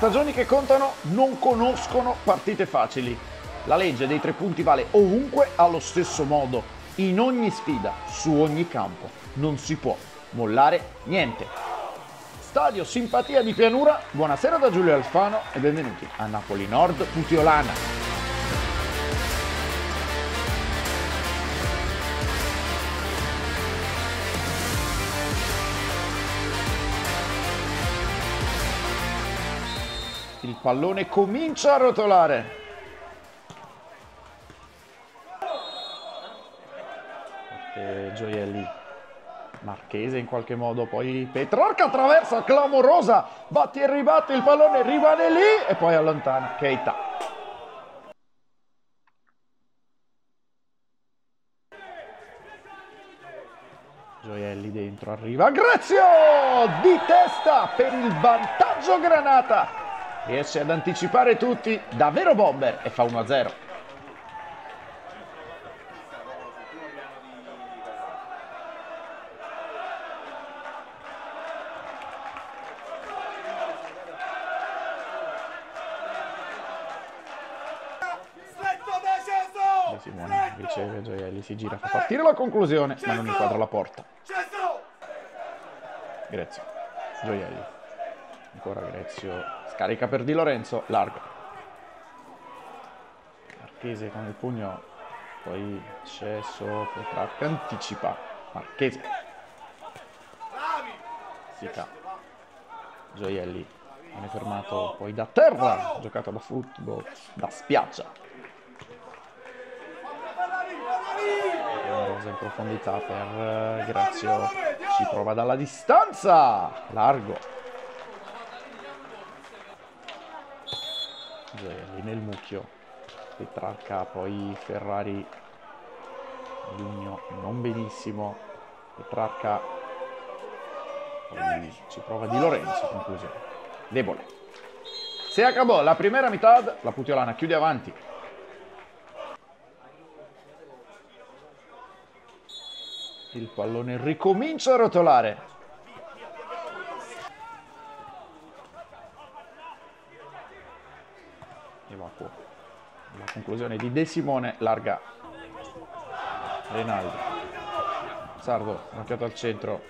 Stagioni che contano non conoscono partite facili. La legge dei tre punti vale ovunque allo stesso modo, in ogni sfida, su ogni campo. Non si può mollare niente. Stadio Simpatia di Pianura, buonasera da Giulio Alfano e benvenuti a Napoli Nord Putiolana. Il pallone comincia a rotolare. E gioielli. Marchese in qualche modo, poi Petrarca attraversa, clamorosa, batti e ribatti, il pallone rimane lì e poi allontana Keita. Gioielli dentro, arriva Grezio di testa per il vantaggio Granata riesce ad anticipare tutti, davvero bomber? E fa 1-0. De Simone riceve Gioielli, si gira, fa partire la conclusione, ma non inquadra la porta. Grezio, Gioielli, ancora Grezio, scarica per Di Lorenzo, largo. Marchese con il pugno, poi Cesso, Petrarca anticipa, Marchese. Sica, Gioielli, viene fermato poi da terra, giocato da football, da spiaggia. In profondità per Grazio, ci prova dalla distanza, largo. Gioielli nel mucchio, Petrarca, poi Ferrari, Lugno non benissimo, Petrarca, poi ci prova Di Lorenzo, conclusione, debole. Se acabò la prima metà, la Putiolana chiude avanti. Il pallone ricomincia a rotolare. Evacuo. La conclusione di De Simone, larga Renaldo. Sardo, mancato al centro.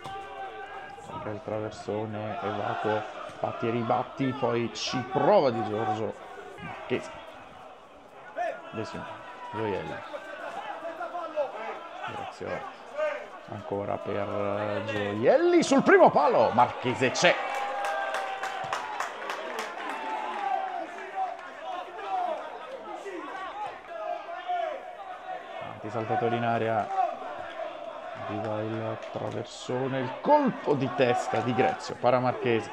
Sempre il traversone, evacuo, batti e ribatti, poi ci prova di Giorgio Marchese. De Simone, Gioielli. Grazie ancora per Gioielli sul primo palo Marchese c'è tanti saltatori in aria arriva il traversone il colpo di testa di Grezio Paramarchese.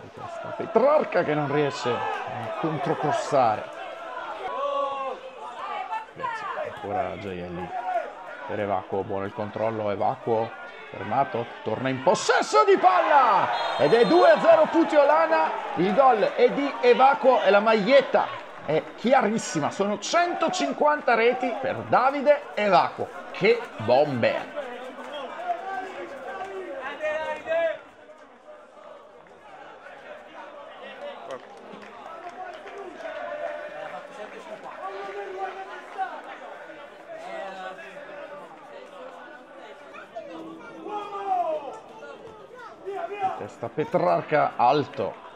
Di testa Petrarca che non riesce a controcrossare Grezio ancora Gioielli. Per Evacuo, buono il controllo, Evacuo fermato, torna in possesso di palla! Ed è 2-0 Putiolana, il gol è di Evacuo e la maglietta è chiarissima, sono 150 reti per Davide Evacuo, che bomber! testa Petrarca alto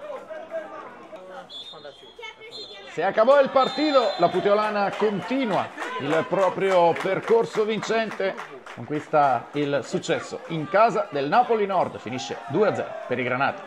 se acabò il partito la Putiolana continua il proprio percorso vincente. Conquista il successo in casa del Napoli Nord. Finisce 2-0 per i Granati